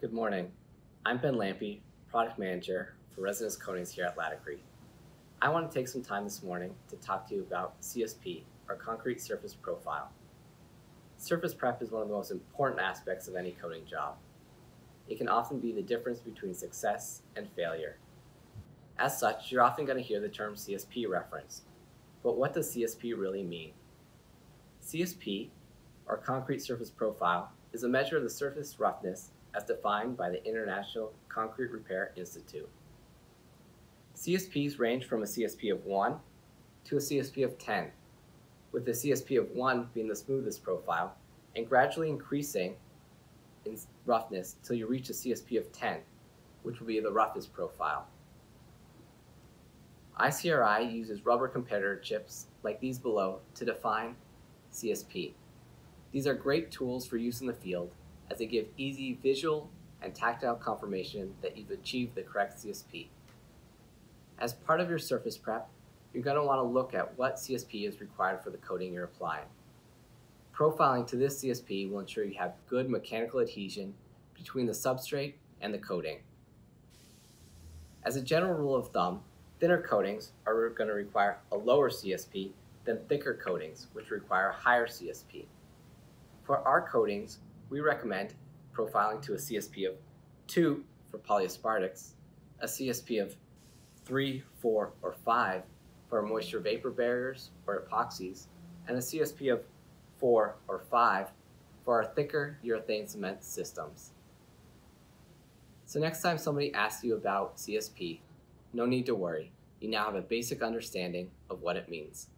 Good morning. I'm Ben Lampi, Product Manager for Resinous Coatings here at Laticrete. I want to take some time this morning to talk to you about CSP, or Concrete Surface Profile. Surface prep is one of the most important aspects of any coating job. It can often be the difference between success and failure. As such, you're often going to hear the term CSP referenced. But what does CSP really mean? CSP, or Concrete Surface Profile, is a measure of the surface roughness as defined by the International Concrete Repair Institute. CSPs range from a CSP of 1 to a CSP of 10, with the CSP of 1 being the smoothest profile and gradually increasing in roughness till you reach a CSP of 10, which will be the roughest profile. ICRI uses rubber comparator chips like these below to define CSP. These are great tools for use in the field as they give easy visual and tactile confirmation that you've achieved the correct CSP. As part of your surface prep, you're going to want to look at what CSP is required for the coating you're applying. Profiling to this CSP will ensure you have good mechanical adhesion between the substrate and the coating. As a general rule of thumb, thinner coatings are going to require a lower CSP than thicker coatings, which require a higher CSP. For our coatings, we recommend profiling to a CSP of 2 for polyaspartics, a CSP of 3, 4, or 5 for moisture vapor barriers or epoxies, and a CSP of 4 or 5 for our thicker urethane cement systems. So next time somebody asks you about CSP, no need to worry. You now have a basic understanding of what it means.